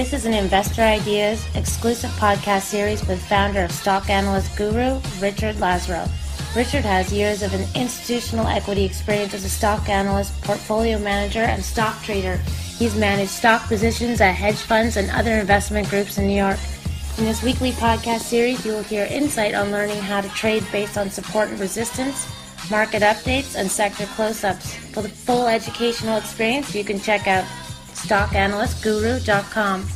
This is an Investor Ideas exclusive podcast series with founder of Stock Analyst Guru, Richard Lazaro. Richard has years of an institutional equity experience as a stock analyst, portfolio manager, and stock trader. He's managed stock positions at hedge funds and other investment groups in New York. In this weekly podcast series, you will hear insight on learning how to trade based on support and resistance, market updates, and sector close ups. For the full educational experience, you can check out stockanalystguru.com.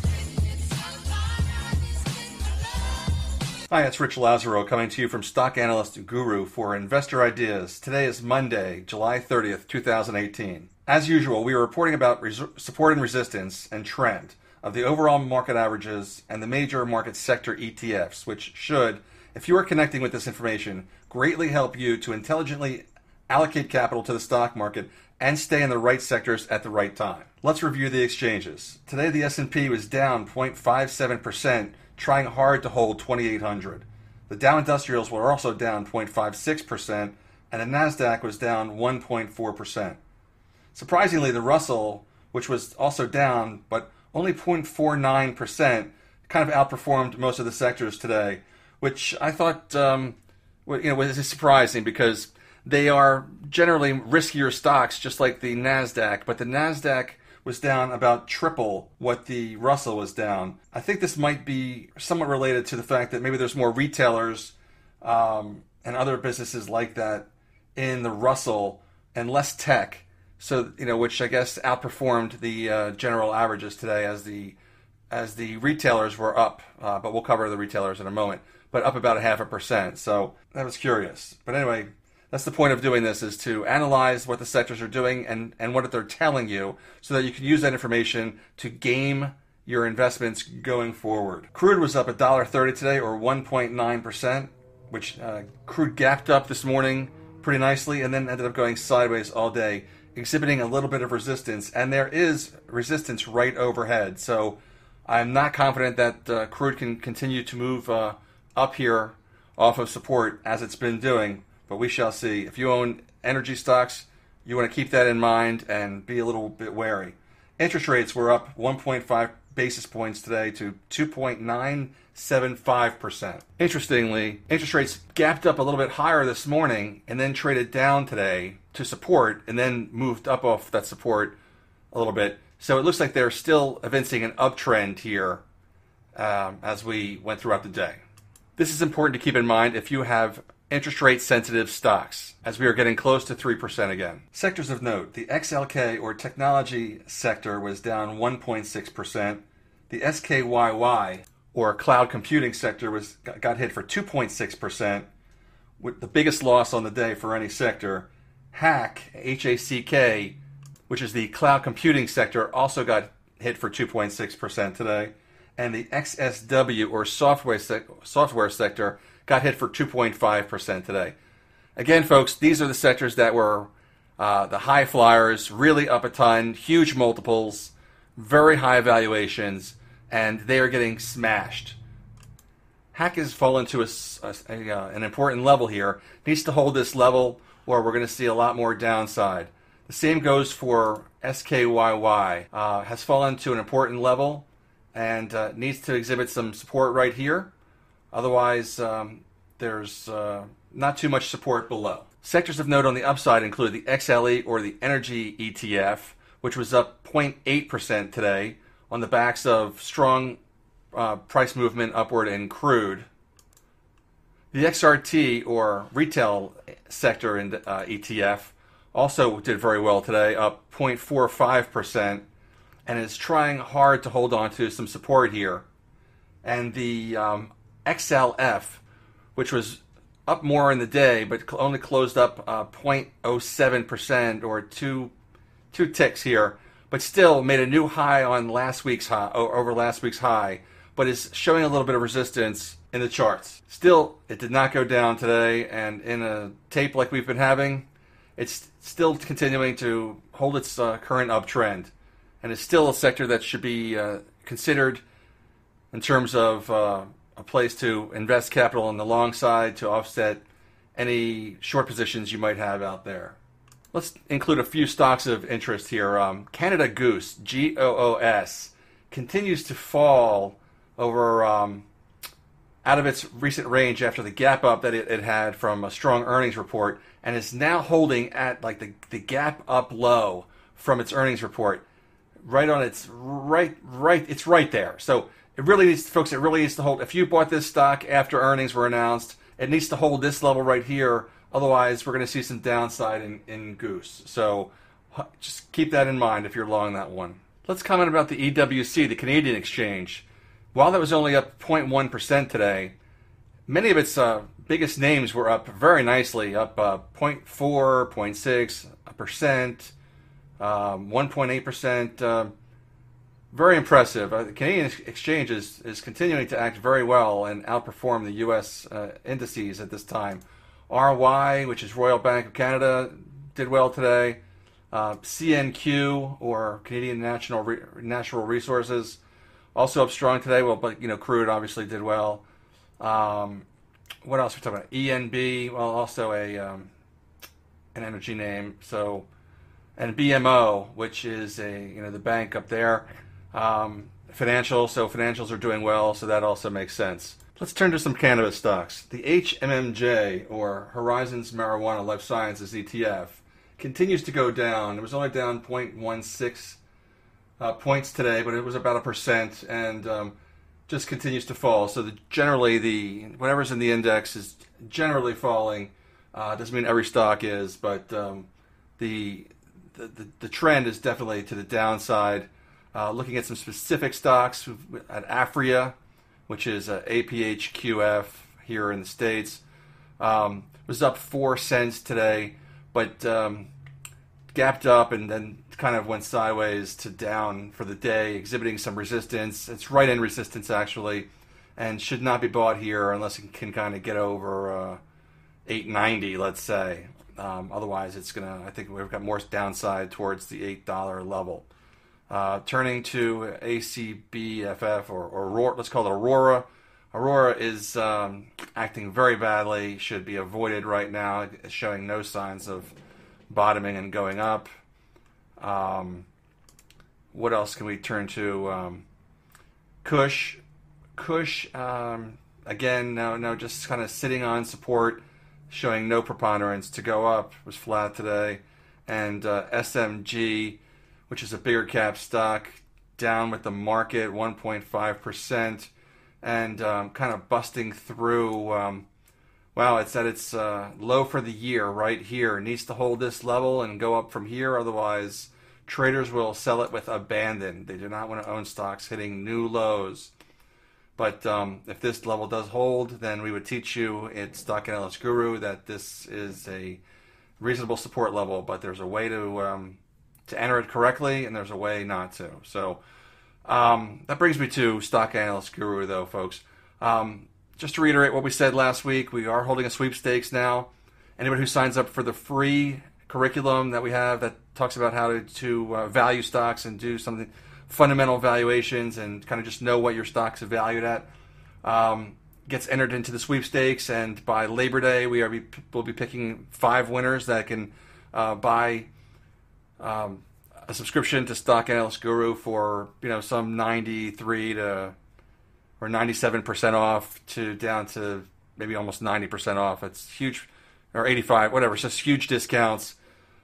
Hi, it's Rich Lazaro coming to you from Stock Analyst Guru for Investor Ideas. Today is Monday, July 30th, 2018. As usual, we are reporting about res- support and resistance and trend of the overall market averages and the major market sector ETFs, which should, if you are connecting with this information, greatly help you to intelligently allocate capital to the stock market and stay in the right sectors at the right time. Let's review the exchanges. Today the S&P was down 0.57% trying hard to hold 2,800. The Dow Industrials were also down 0.56%, and the NASDAQ was down 1.4%. Surprisingly, the Russell, which was also down, but only 0.49%, kind of outperformed most of the sectors today, which I thought um, you know, was surprising because they are generally riskier stocks, just like the NASDAQ, but the NASDAQ was down about triple what the Russell was down. I think this might be somewhat related to the fact that maybe there's more retailers um, and other businesses like that in the Russell and less tech. So you know, which I guess outperformed the uh, general averages today as the as the retailers were up. Uh, but we'll cover the retailers in a moment. But up about a half a percent. So that was curious. But anyway, that's the point of doing this is to analyze what the sectors are doing and, and what they're telling you so that you can use that information to game your investments going forward. Crude was up $1.30 today or 1.9%, which uh, crude gapped up this morning pretty nicely and then ended up going sideways all day, exhibiting a little bit of resistance. And there is resistance right overhead. So I'm not confident that uh, crude can continue to move uh, up here off of support as it's been doing but we shall see. If you own energy stocks, you want to keep that in mind and be a little bit wary. Interest rates were up 1.5 basis points today to 2.975%. Interestingly, interest rates gapped up a little bit higher this morning and then traded down today to support and then moved up off that support a little bit. So it looks like they're still evincing an uptrend here um, as we went throughout the day. This is important to keep in mind if you have interest rate sensitive stocks, as we are getting close to 3% again. Sectors of note the XLK or technology sector was down 1.6%. The SKYY or cloud computing sector was got hit for 2.6%, with the biggest loss on the day for any sector. HACK, H A C K, which is the cloud computing sector, also got hit for 2.6% today. And the XSW or software, software sector got hit for 2.5% today. Again, folks, these are the sectors that were uh, the high flyers, really up a ton, huge multiples, very high valuations, and they are getting smashed. HACK has fallen to a, a, a, uh, an important level here. Needs to hold this level, or we're going to see a lot more downside. The same goes for SKYY. Uh, has fallen to an important level and uh, needs to exhibit some support right here. Otherwise, um, there's uh, not too much support below. Sectors of note on the upside include the XLE or the energy ETF, which was up 0.8% today on the backs of strong uh, price movement upward in crude. The XRT or retail sector in, uh, ETF also did very well today, up 0.45%, and is trying hard to hold on to some support here. And the um, XLF, which was up more in the day, but only closed up uh, 0.07% or two two ticks here, but still made a new high on last week's high over last week's high, but is showing a little bit of resistance in the charts. Still, it did not go down today, and in a tape like we've been having, it's still continuing to hold its uh, current uptrend, and it's still a sector that should be uh, considered in terms of uh, a place to invest capital on the long side to offset any short positions you might have out there. Let's include a few stocks of interest here. Um, Canada Goose, G O O S, continues to fall over um, out of its recent range after the gap up that it, it, had from a strong earnings report, and is now holding at like the, the gap up low from its earnings report, right on its right right it's right there. So it really needs, folks. It really needs to hold. If you bought this stock after earnings were announced, it needs to hold this level right here. Otherwise, we're going to see some downside in, in Goose. So just keep that in mind if you're long that one. Let's comment about the EWC, the Canadian exchange. While that was only up 0.1% today, many of its uh, biggest names were up very nicely, up uh, 0.4, 0.6%, um, 1.8%. Uh, very impressive. Uh, the Canadian exchange is, is continuing to act very well and outperform the U.S. Uh, indices at this time. RY, which is Royal Bank of Canada, did well today. Uh, CNQ or Canadian National Re- Natural Resources also up strong today. Well, but you know, crude obviously did well. Um, what else are we talking about? ENB, well, also a um, an energy name. So, and BMO, which is a you know the bank up there. Um, financial, so financials are doing well, so that also makes sense. Let's turn to some cannabis stocks. The HMMJ, or Horizons Marijuana Life Sciences ETF, continues to go down. It was only down 0.16 uh, points today, but it was about a percent, and um, just continues to fall. So the, generally, the whatever's in the index is generally falling. Uh, doesn't mean every stock is, but um, the, the, the the trend is definitely to the downside. Uh, looking at some specific stocks at Aphria, which is uh, APHQF here in the states, um, was up four cents today but um, gapped up and then kind of went sideways to down for the day, exhibiting some resistance. It's right in resistance actually, and should not be bought here unless it can kind of get over uh, 890, let's say. Um, otherwise, it's gonna. I think we've got more downside towards the eight dollar level. Uh, turning to ACBFF or, or Aurora, let's call it Aurora. Aurora is um, acting very badly, should be avoided right now, showing no signs of bottoming and going up. Um, what else can we turn to? Um, Kush, Kush, um, again, no, no, just kind of sitting on support, showing no preponderance to go up. Was flat today, and uh, SMG, which is a bigger cap stock, down with the market, 1.5 percent and um, kind of busting through. Um, wow, it's at its uh, low for the year right here. It needs to hold this level and go up from here. Otherwise, traders will sell it with abandon. They do not want to own stocks hitting new lows. But um, if this level does hold, then we would teach you at Stock Analyst Guru that this is a reasonable support level. But there's a way to um, to enter it correctly, and there's a way not to. So um, that brings me to Stock Analyst Guru, though, folks. Um, just to reiterate what we said last week, we are holding a sweepstakes now. Anybody who signs up for the free curriculum that we have that talks about how to, to uh, value stocks and do something fundamental valuations and kind of just know what your stocks are valued at um, gets entered into the sweepstakes. And by Labor Day, we are be, will be picking five winners that can uh, buy um, a subscription to Stock Analyst Guru for you know some 93 to or 97 percent off to down to maybe almost 90 percent off. It's huge, or 85, whatever. It's just huge discounts,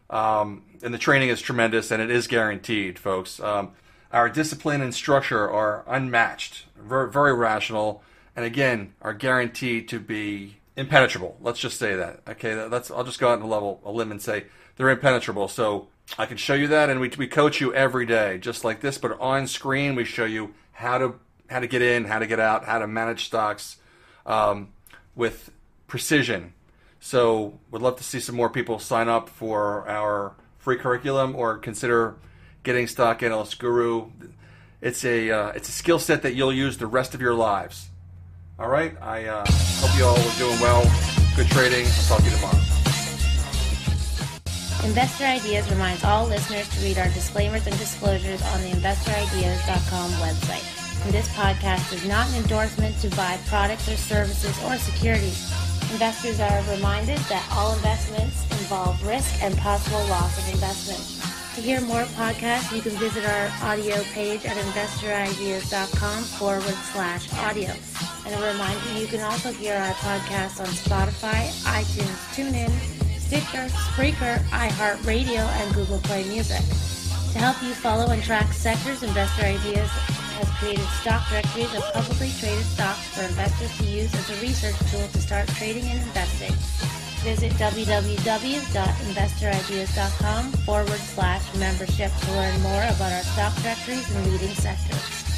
um, and the training is tremendous and it is guaranteed, folks. Um, our discipline and structure are unmatched, very, very rational, and again are guaranteed to be impenetrable. Let's just say that. Okay, that's I'll just go out on a level a limb and say they're impenetrable. So I can show you that, and we, we coach you every day, just like this. But on screen, we show you how to how to get in, how to get out, how to manage stocks um, with precision. So, we'd love to see some more people sign up for our free curriculum or consider getting Stock Analyst Guru. It's a uh, it's a skill set that you'll use the rest of your lives. All right. I uh, hope you all are doing well. Good trading. I'll talk to you tomorrow. Investor Ideas reminds all listeners to read our disclaimers and disclosures on the investorideas.com website. And this podcast is not an endorsement to buy products or services or securities. Investors are reminded that all investments involve risk and possible loss of investment. To hear more podcasts, you can visit our audio page at investorideas.com forward slash audio. And a reminder, you can also hear our podcasts on Spotify, iTunes, TuneIn, Stitcher, Spreaker, iHeartRadio, and Google Play Music. To help you follow and track sectors, Investor Ideas has created stock directories of publicly traded stocks for investors to use as a research tool to start trading and investing. Visit www.investorideas.com forward slash membership to learn more about our stock directories and leading sectors.